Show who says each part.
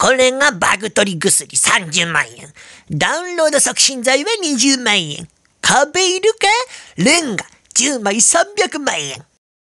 Speaker 1: これがバグ取り薬30万円。ダウンロード促進剤は20万円。壁いるかレンガ10枚300万円。